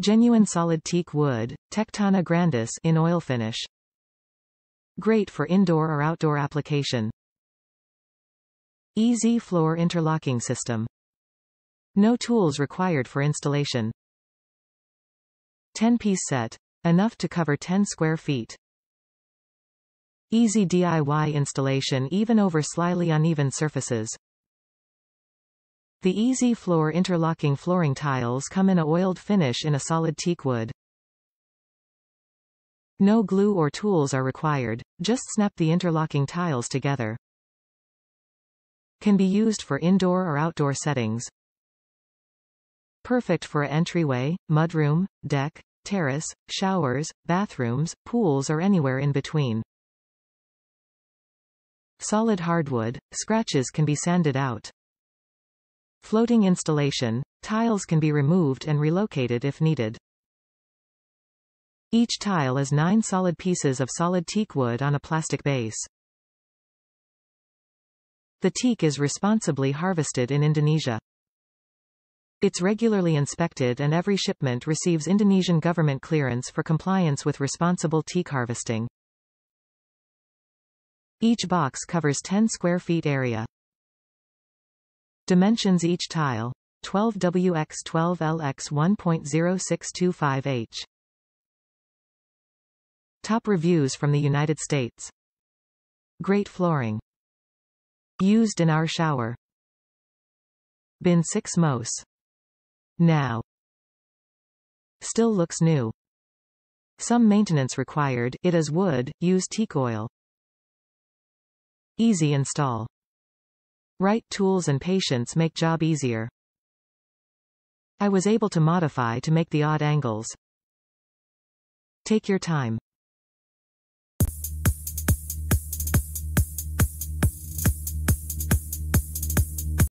Genuine solid teak wood, Tectona grandis in oil finish. Great for indoor or outdoor application. EZ-Floor interlocking system. No tools required for installation. 10-piece set. Enough to cover 10 square feet. Easy DIY installation even over slightly uneven surfaces. The EZ-Floor interlocking flooring tiles come in a oiled finish in a solid teak wood. No glue or tools are required, just snap the interlocking tiles together. Can be used for indoor or outdoor settings. Perfect for a entryway, mudroom, deck, terrace, showers, bathrooms, pools or anywhere in between. Solid hardwood, scratches can be sanded out. Floating installation, tiles can be removed and relocated if needed. Each tile is nine solid pieces of solid teak wood on a plastic base. The teak is responsibly harvested in Indonesia. It's regularly inspected and every shipment receives Indonesian government clearance for compliance with responsible teak harvesting. Each box covers 10 square feet area. Dimensions each tile. 12WX 12LX 1.0625H. Top reviews from the United States. Great flooring. Used in our shower. Been 6 mos. Now. Still looks new. Some maintenance required, it is wood, use teak oil. Easy install. Right tools and patience make job easier. I was able to modify to make the odd angles. Take your time.